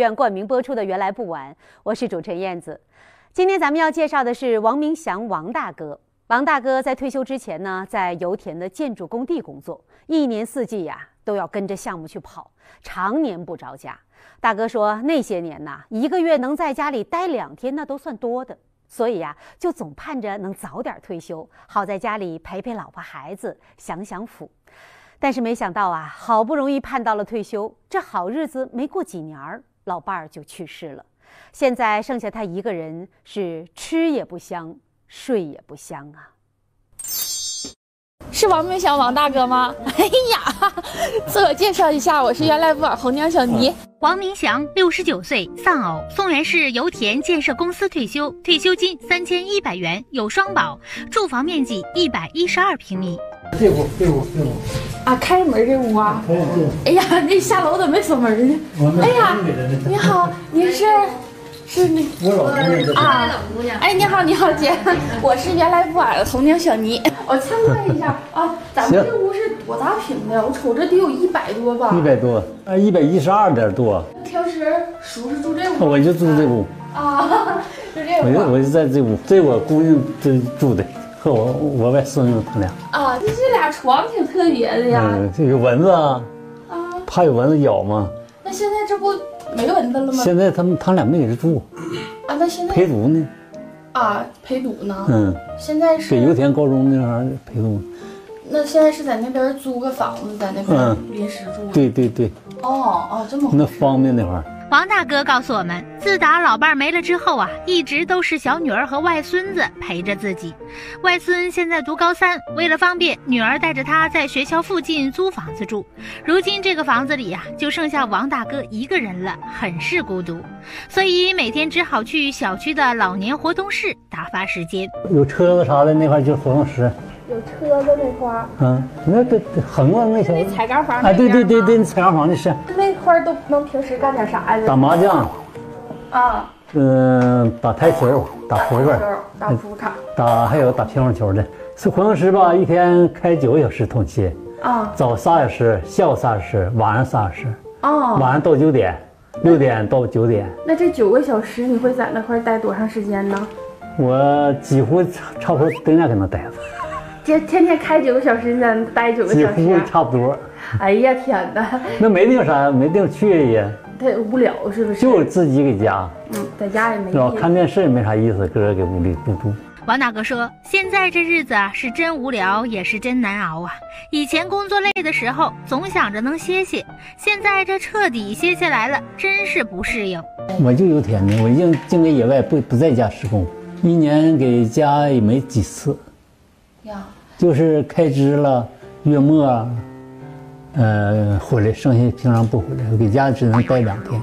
院冠名播出的《原来不晚》，我是主持人燕子。今天咱们要介绍的是王明祥王大哥。王大哥在退休之前呢，在油田的建筑工地工作，一年四季呀都要跟着项目去跑，常年不着家。大哥说，那些年呐，一个月能在家里待两天，那都算多的。所以呀，就总盼着能早点退休，好在家里陪陪老婆孩子，享享福。但是没想到啊，好不容易盼到了退休，这好日子没过几年儿，老伴儿就去世了。现在剩下他一个人，是吃也不香，睡也不香啊。是王明祥王大哥吗？哎呀，自我介绍一下，我是原来不晚红娘小倪。王明祥，六十九岁，丧偶，松原市油田建设公司退休，退休金三千一百元，有双保，住房面积一百一十二平米。这屋，这屋，这屋啊，开门这屋啊。哎呀，哎呀，那下楼怎么没锁门呢？哎呀，你好，您是？是那我老公那个啊，哎，你好，你好，姐，我是原来不矮的童娘小妮，我参观一下啊。咱们这屋是多大平的？我瞅着得有一百多吧。一百多，啊，一百一十二点多。平时叔是住这屋，我就住这屋啊，就这屋。我就我就在这屋，这我姑娘这住的，和 我我外孙子他俩。啊，这这俩床挺特别的呀。嗯，这有蚊子啊。啊。怕有蚊子咬吗？那现在这不？没蚊子了吗？现在他们他俩没给这住，啊，那现在陪读呢，啊，陪读呢，嗯，现在是给油田高中那啥陪读，那现在是在那边租个房子，在那边临时住，对对对，哦哦，这么那方便那块儿。王大哥告诉我们，自打老伴儿没了之后啊，一直都是小女儿和外孙子陪着自己。外孙现在读高三，为了方便，女儿带着他在学校附近租房子住。如今这个房子里呀，就剩下王大哥一个人了，很是孤独，所以每天只好去小区的老年活动室打发时间。有车子啥的那块就是活动室。有车子那块儿，嗯，那个横啊那小那彩钢房啊，对对对对，彩钢房那是。那块儿都能平时干点啥呀？打麻将，啊，嗯，打台球，打扑克，打扑克，打还有打乒乓球的。是活动室吧？一天开九个小时通勤，啊，早仨小时，下午仨小时，晚上仨小时，哦，晚上到九点，六点到九点。那这九个小时你会在那块待多长时间呢？我几乎差差不多顶天搁那待着。天天天开九个小时，咱待九个小时，几乎差不多。哎呀天哪！那没地方啥，没地方去呀。太无聊是不是？就自己搁家。嗯，在家也没。老看电视也没啥意思，搁这给屋里不住。王大哥说：“现在这日子啊，是真无聊，也是真难熬啊。以前工作累的时候，总想着能歇歇，现在这彻底歇下来了，真是不适应。”我就有天呢，我净净在野外，不不在家施工，一年给家也没几次。呀。就是开支了，月末，呃，回来，剩下平常不回来，给家只能待两天。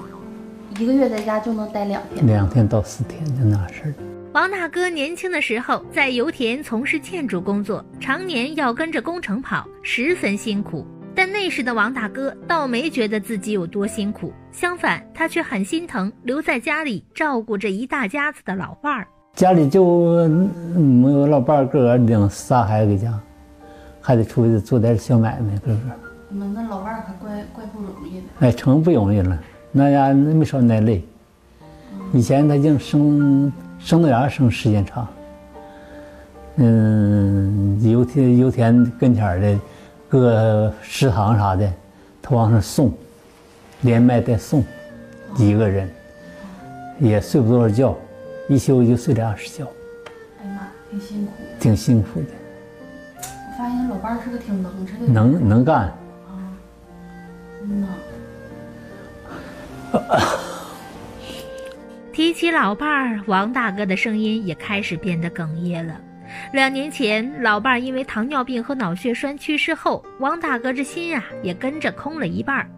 一个月在家就能待两天。两天到四天就那事儿。王大哥年轻的时候在油田从事建筑工作，常年要跟着工程跑，十分辛苦。但那时的王大哥倒没觉得自己有多辛苦，相反，他却很心疼留在家里照顾着一大家子的老伴儿。家里就没有老伴儿，个个领仨孩子搁家，还得出去做点小买卖，个个。你们那老伴儿可怪怪不容易的。哎，成不容易了，那家没少挨累。以前他净生生豆芽生时间长。嗯，油田油田跟前的各食堂啥的，他往上送，连卖带送，一个人也睡不多少觉。一休就睡俩小时觉，哎呀妈，挺辛苦，挺辛苦的。我发现老伴儿是个挺能吃的，能能干。啊，嗯呐。提起老伴儿，王大哥的声音也开始变得哽咽了。两年前，老伴儿因为糖尿病和脑血栓去世后，王大哥这心啊也跟着空了一半儿。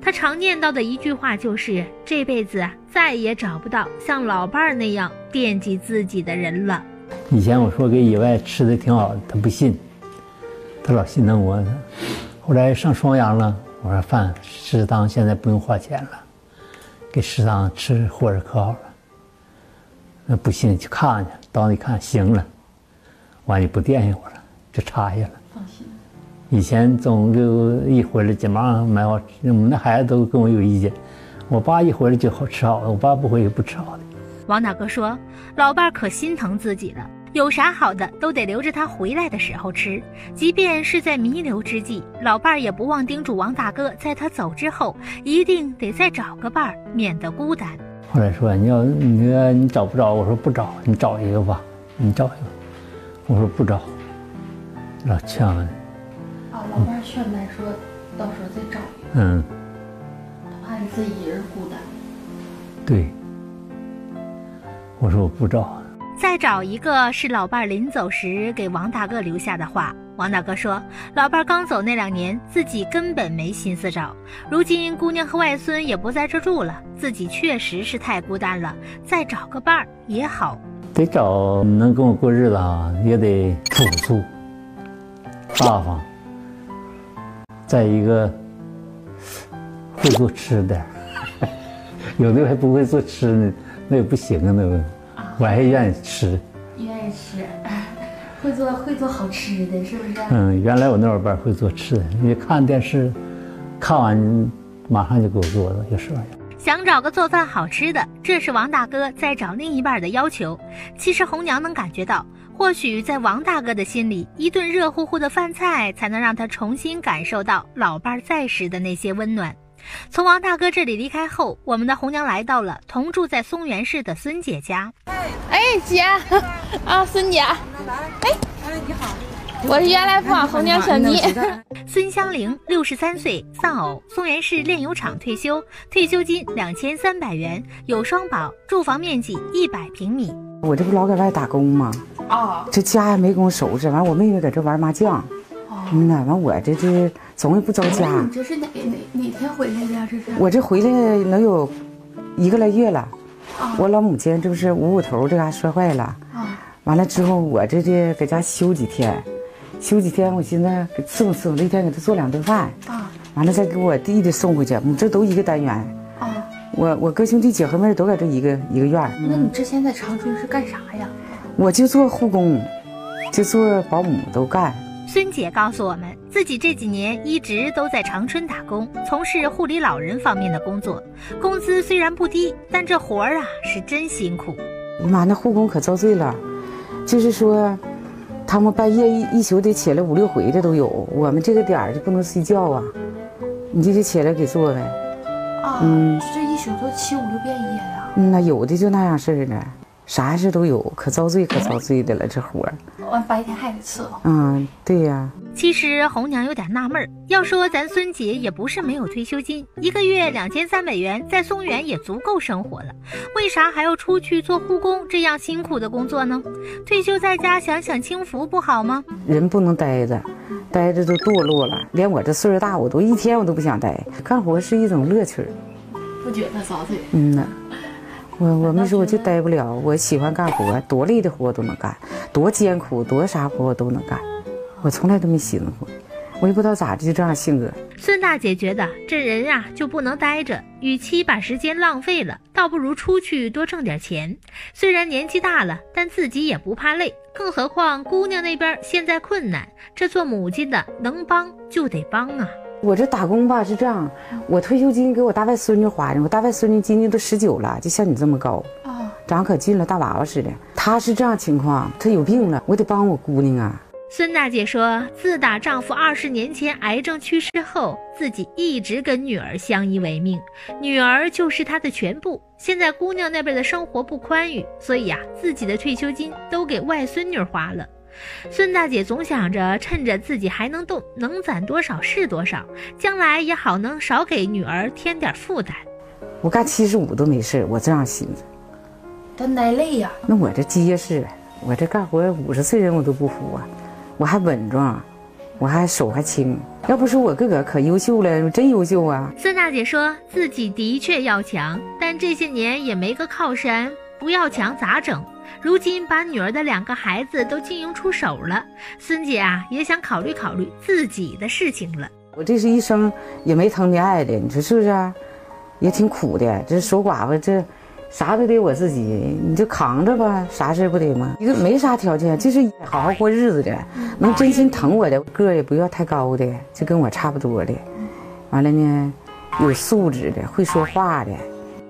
他常念叨的一句话就是：“这辈子再也找不到像老伴儿那样惦记自己的人了。”以前我说给野外吃的挺好，他不信，他老心疼我。后来上双阳了，我说饭食堂现在不用花钱了，给食堂吃伙食可好了。那不信去看看去，到那看行了。完也不惦记我了，就插下了。放心。以前总就一回来，急忙买好，我们那孩子都跟我有意见。我爸一回来就好吃好的，我爸不回就不吃好的。王大哥说，老伴儿可心疼自己了，有啥好的都得留着他回来的时候吃，即便是在弥留之际，老伴儿也不忘叮嘱王大哥，在他走之后一定得再找个伴儿，免得孤单。后来说你要你要你找不着，我说不找，你找一个吧，你找一个。我说不找，老呛。啊，老伴儿劝他说，到时候再找一个。嗯，他怕你自己一人孤单。对。我说我不找。再找一个是老伴儿临走时给王大哥留下的话。王大哥说，老伴儿刚走那两年，自己根本没心思找。如今姑娘和外孙也不在这住了，自己确实是太孤单了，再找个伴儿也好。得找能跟我过日子啊，也得朴素、大方。再一个，会做吃的，有的还不会做吃呢，那也不行啊，那个，我还愿意吃。愿意吃，会做会做好吃的，是不是？嗯，原来我那会儿班会做吃的，你看电视，看完马上就给我做了，有时候。想找个做饭好吃的，这是王大哥在找另一半的要求。其实红娘能感觉到，或许在王大哥的心里，一顿热乎乎的饭菜才能让他重新感受到老伴在时的那些温暖。从王大哥这里离开后，我们的红娘来到了同住在松原市的孙姐家。哎哎，姐，啊，孙姐，哎，哎，你好。我是原来富网红娘小妮，孙香玲，六十三岁，丧偶，松原市炼油厂退休，退休金两千三百元，有双保，住房面积一百平米。我这不老搁外打工吗？啊，这家也没工夫收拾，完我妹妹搁这玩麻将。嗯呐，完我这这总也不着家。你这是哪哪哪天回来的呀？这是我这回来能有一个来月了。我老母亲这不是五五头这嘎摔坏了。啊，完了之后我这这搁家休几天。休几天，我寻思给伺候伺候，那天给他做两顿饭啊，完了再给我弟弟送回去。我们这都一个单元啊，我我哥兄弟姐和妹都在这一个一个院那你之前在长春是干啥呀？我就做护工，就做保姆都干。孙姐告诉我们，自己这几年一直都在长春打工，从事护理老人方面的工作，工资虽然不低，但这活儿啊是真辛苦。妈，那护工可遭罪了，就是说。他们半夜一一宿得起来五六回的都有，我们这个点儿就不能睡觉啊，你就得起来给做呗。啊，嗯，这一宿都七五六遍夜呀。嗯那有的就那样事儿呢。啥事都有，可遭罪可遭罪的了，这活儿。完白天还得伺候。嗯，对呀。其实红娘有点纳闷儿，要说咱孙姐也不是没有退休金，一个月两千三百元，在松原也足够生活了，为啥还要出去做护工这样辛苦的工作呢？退休在家享享清福不好吗？人不能待着，待着都堕落了。连我这岁数大，我都一天我都不想待，干活是一种乐趣儿。不觉得遭罪？嗯呐。我我没说我就待不了，我喜欢干活，多累的活我都能干，多艰苦多啥活我都能干，我从来都没寻思过，我也不知道咋的就这样性格。孙大姐觉得这人呀就不能待着，与其把时间浪费了，倒不如出去多挣点钱。虽然年纪大了，但自己也不怕累，更何况姑娘那边现在困难，这做母亲的能帮就得帮啊。我这打工吧是这样，我退休金给我大外孙女花的，我大外孙女今年都十九了，就像你这么高，啊，长可俊了，大娃娃似的。她是这样情况，她有病了，我得帮我姑娘啊。孙大姐说，自打丈夫二十年前癌症去世后，自己一直跟女儿相依为命，女儿就是她的全部。现在姑娘那边的生活不宽裕，所以呀，自己的退休金都给外孙女花了。孙大姐总想着趁着自己还能动，能攒多少是多少，将来也好能少给女儿添点负担。我干七十五都没事，我这样寻思。但耐累呀。那我这结实，我这干活五十岁人我都不服啊，我还稳重，我还手还轻。要不是我个个可优秀了，真优秀啊。孙大姐说自己的确要强，但这些年也没个靠山，不要强咋整？如今把女儿的两个孩子都经营出手了，孙姐啊也想考虑考虑自己的事情了。我这是一生也没疼没爱的，你说是不是？也挺苦的，这守寡妇这啥都得我自己，你就扛着吧，啥事不得吗？一个没啥条件，就是好好过日子的，能真心疼我的，个也不要太高的，就跟我差不多的。完了呢，有素质的，会说话的。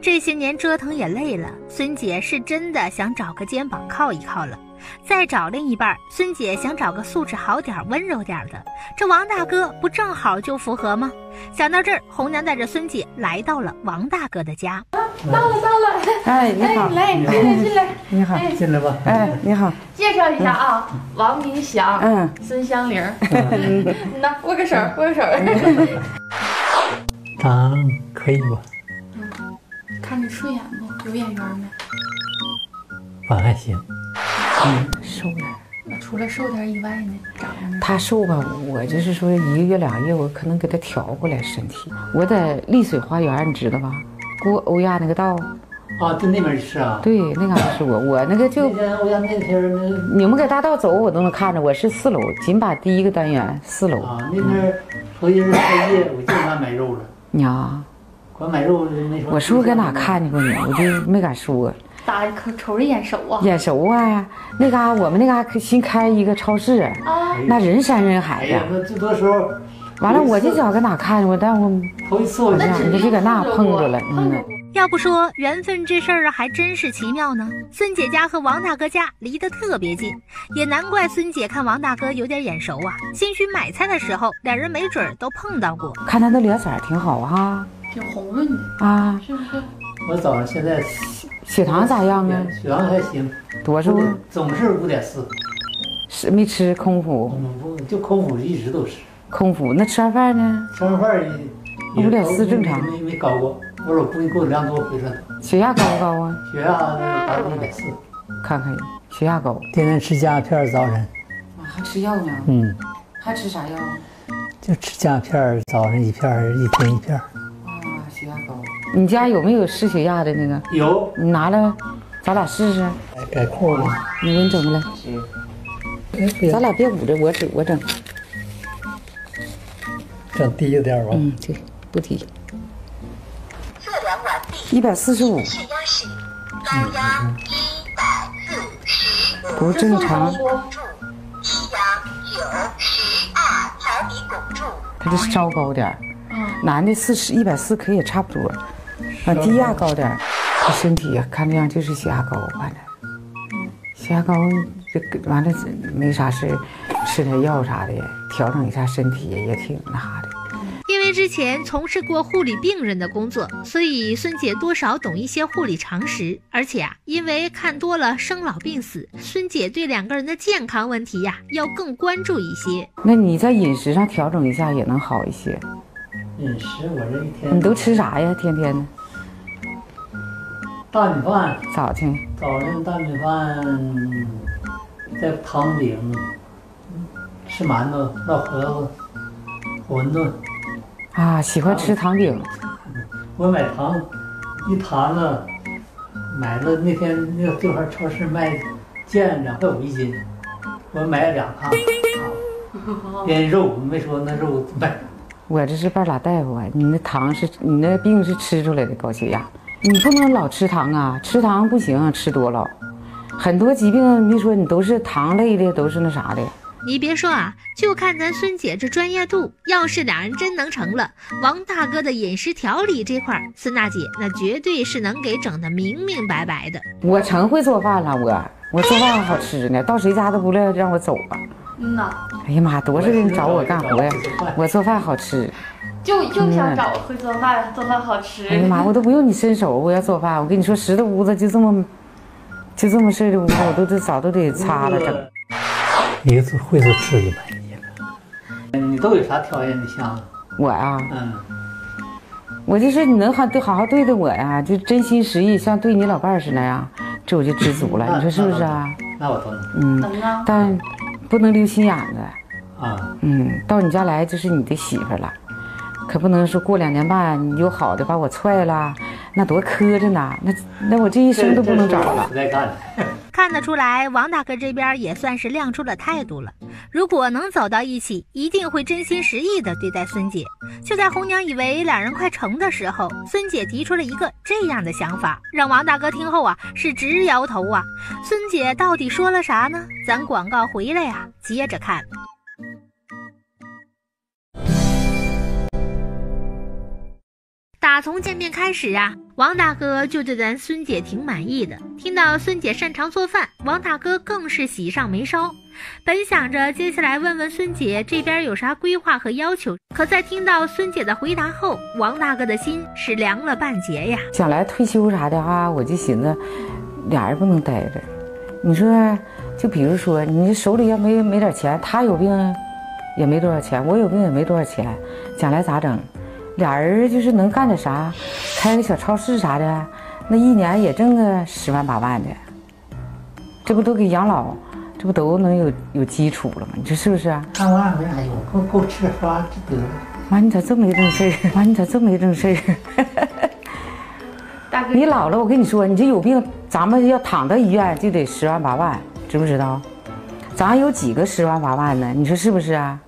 这些年折腾也累了，孙姐是真的想找个肩膀靠一靠了。再找另一半，孙姐想找个素质好点、温柔点的。这王大哥不正好就符合吗？想到这儿，红娘带着孙姐来到了王大哥的家。到了，到了！哎，你好，来，进来，进来。你好，进来吧。哎，你好，介绍一下啊，王明祥，嗯，孙香玲。嗯 那握个手，握个手。长可以吧？有眼缘没？反正还行。瘦点。除了瘦点以外呢，长得他瘦吧，我就是说一个月俩月，我可能给他调过来身体。我在丽水花园，你知道吧？过欧亚那个道，啊，在那边是啊。对，那嘎是我，我那个就那天我家那天那你们搁大道走，我都能看着。我是四楼，紧把第一个单元四楼。啊，那天头一日开业，我就俺买肉了。娘，光买肉没说。我是不是搁哪看见过你？我就没敢说。咋可瞅着眼熟啊，眼熟啊！那嘎我们那嘎新开一个超市，啊，那人山人海哎呀的。，那最多时候完了，我就想搁哪看见过，但我头一次我那想你就搁那碰着了，嗯。要不说缘分这事儿啊，还真是奇妙呢。孙姐家和王大哥家离得特别近，也难怪孙姐看王大哥有点眼熟啊。兴许买菜的时候，两人没准都碰到过。看他那脸色挺好哈挺红润的，啊，是不是？我早上现在血糖咋样啊？血糖还行，多少啊？总是五点四。是没吃空腹？嗯，不就空腹一直都是。空腹那吃完饭呢？吃完饭也五点四正常没没高过。我说估计给我量多回来了，血压高不高啊？血压达到一百四。看看血压高。天天吃佳片，早晨。还吃药呢？嗯，还吃啥药？就吃佳片，早上一片，一天一片。你家有没有试血压的那个？有，你拿来，咱俩试试。改扣了。你给你整过来。哎，咱俩别捂着，我整我整。整低一点吧。嗯，对，不低。一百四十五，血压是高压一百四十，不正常。压九十二，毫米汞柱。他这稍高点儿，嗯，男的四十一百四可以也差不多，啊，低压高点儿。他身体呀，看这样就是血压高，反正血压高，这完了没啥事，吃点药啥的，调整一下身体也挺那啥的。因为之前从事过护理病人的工作，所以孙姐多少懂一些护理常识。而且啊，因为看多了生老病死，孙姐对两个人的健康问题呀、要更关注一些。那你在饮食上调整一下也能好一些。饮食我这一天你都吃啥呀？天天的大米饭，早晨早晨大米饭，再糖饼，吃馒头、烙盒子、馄饨。啊，喜欢吃糖饼。我买糖一坛子，买了那天那个这块超市卖贱两块五一斤，我买了两趟。啊，连肉没说那肉买，我这是半拉大夫啊，你那糖是你那病是吃出来的高血压，你不能老吃糖啊，吃糖不行，吃多了，很多疾病没说你都是糖类的，都是那啥的。你别说啊，就看咱孙姐这专业度，要是俩人真能成了，王大哥的饮食调理这块儿，孙大姐那绝对是能给整的明明白白的。我成会做饭了，我我做饭还好吃呢，到谁家都不乐意让我走啊。嗯呐，哎呀妈，多少人找我干活呀，我做饭好吃。就就想找个会做饭，做饭好吃。哎呀妈，我都不用你伸手，我要做饭，我跟你说，拾掇屋子就这么就这么事的屋子，我都得早都得擦了整。一个会做吃就满意了。你都有啥条件？你想？我呀、嗯，我就说你能好对好好对待我呀，就真心实意，像对你老伴儿似的呀，这我就知足了。你说是不是啊？那我懂。嗯，能啊，但不能留心眼子。啊，嗯，到你家来就是你的媳妇儿了，可不能说过两年半你有好的把我踹了，那多磕碜呐！那那我这一生都不能找了。不带干的。看得出来，王大哥这边也算是亮出了态度了。如果能走到一起，一定会真心实意的对待孙姐。就在红娘以为两人快成的时候，孙姐提出了一个这样的想法，让王大哥听后啊是直摇头啊。孙姐到底说了啥呢？咱广告回来呀，接着看。打从见面开始啊，王大哥就对咱孙姐挺满意的。听到孙姐擅长做饭，王大哥更是喜上眉梢。本想着接下来问问孙姐这边有啥规划和要求，可在听到孙姐的回答后，王大哥的心是凉了半截呀。将来退休啥的哈，我就寻思，俩人不能待着。你说，就比如说，你手里要没没点钱，他有病，也没多少钱；我有病也没多少钱，将来咋整？俩人就是能干点啥，开个小超市啥的，那一年也挣个十万八万的，这不都给养老，这不都能有有基础了吗？你说是不是？看玩意没啥用，够够吃花就得了。妈，你咋这么没正事儿？妈，你咋这么没正事儿？大哥，你老了，我跟你说，你这有病，咱们要躺到医院就得十万八万，知不知道？咱有几个十万八万呢？你说是不是啊？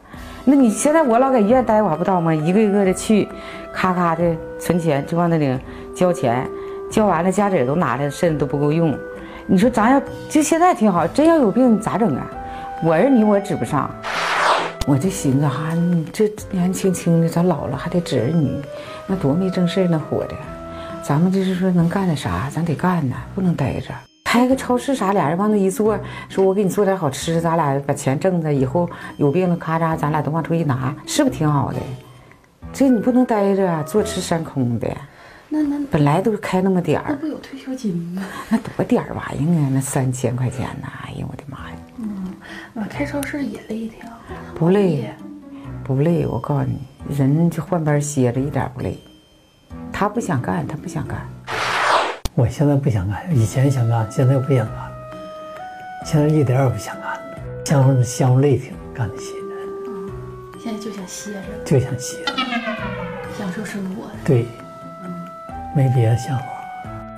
那你现在我老在医院待，我还不知道吗？一个一个的去，咔咔的存钱，就往那里交钱，交完了家底都拿来，甚至都不够用。你说咱要就现在挺好，真要有病咋整啊？我儿女我指不上，我就寻思哈、你这年轻轻的，咱老了还得指儿女，那多没正事儿那活的。咱们就是说能干点啥，咱得干呐，不能待着。开个超市啥，俩人往那一坐，说我给你做点好吃，咱俩把钱挣着，以后有病了，咔嚓，咱俩都往出一拿，是不是挺好的？这你不能待着啊，坐吃山空的。那那本来都是开那么点儿，那不有退休金吗？那多点儿玩意儿啊，那三千块钱呐，哎呀我的妈呀，嗯，那开超市也累挺，不累，不累，我告诉你，人就换班歇着，一点不累。他不想干，他不想干。我现在不想干，以前想干，现在不想干了。现在一点儿也不想干了，相相互累挺，干得起来，现在就想歇着，就想歇着。享受生活。对，没别的想法。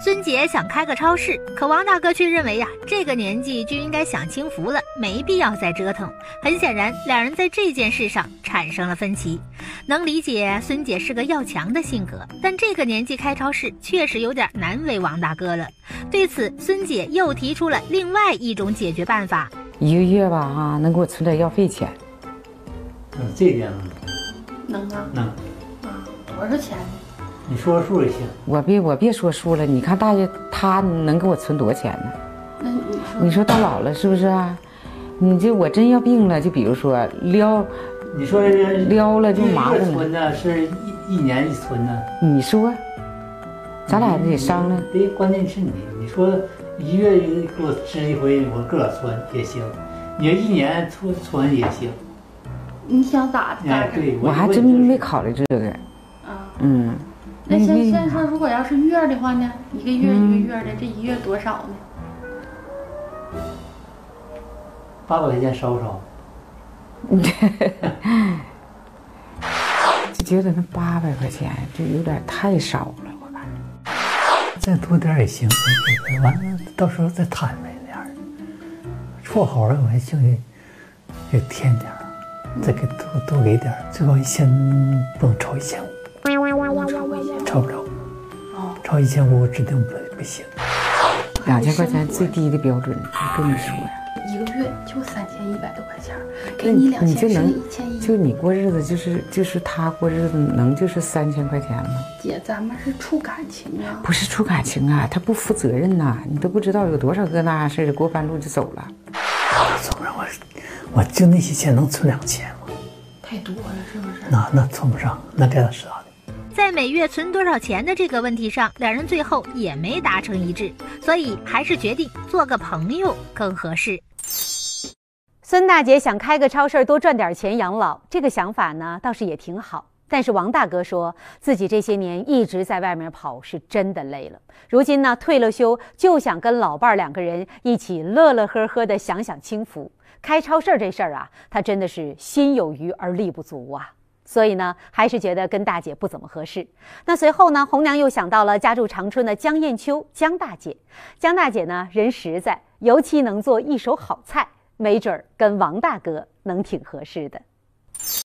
孙姐想开个超市，可王大哥却认为呀，这个年纪就应该享清福了，没必要再折腾。很显然，两人在这件事上产生了分歧。能理解孙姐是个要强的性格，但这个年纪开超市确实有点难为王大哥了。对此，孙姐又提出了另外一种解决办法。一个月吧哈，能给我存点药费钱。嗯，这点能啊，能，啊，多少钱呢？你说数也行。我别我别说数了，你看大爷他能给我存多少钱呢？那你说你说到老了是不是啊？你这我真要病了，就比如说撩，你说撩了就麻烦了存呢是一一年一存呢？你说，咱俩得商量。对，关键是你，你说一月给我支一回，我个儿存也行，你要一年存存也行。你想咋的哎，整？对，我还真没考虑这个。啊，嗯，那先先说，如果要是月的话呢？一个月一个月的，这一月多少呢？八百块钱收不少？就觉得那八百块钱就有点太少了，我感觉。再多点也行，完了到时候再摊呗点儿。绰好了我还兴许也添点儿，再给多多给点儿，最高一千不能超一千五，超不了。哦，超一千五我指定不不行。两千块钱最低的标准，我跟你说呀。一个月就三千一百多块钱给你两你就千，剩能一千一。就你过日子，就是就是他过日子，能就是三千块钱吗？姐，咱们是处感情啊。不是处感情啊，他不负责任呐、你都不知道有多少个那样式的过半路就走了。存不上我，我就那些钱能存两千吗？太多了，是不是？那那存不上，那该咋是咋的？在每月存多少钱的这个问题上，两人最后也没达成一致，所以还是决定做个朋友更合适。孙大姐想开个超市多赚点钱养老，这个想法呢倒是也挺好。但是王大哥说自己这些年一直在外面跑，是真的累了。如今呢退了休，就想跟老伴儿两个人一起乐乐呵呵的享享清福。开超市这事儿啊，他真的是心有余而力不足啊。所以呢，还是觉得跟大姐不怎么合适。那随后呢，红娘又想到了家住长春的江艳秋，江大姐。江大姐呢，人实在，尤其能做一手好菜，没准儿跟王大哥能挺合适的。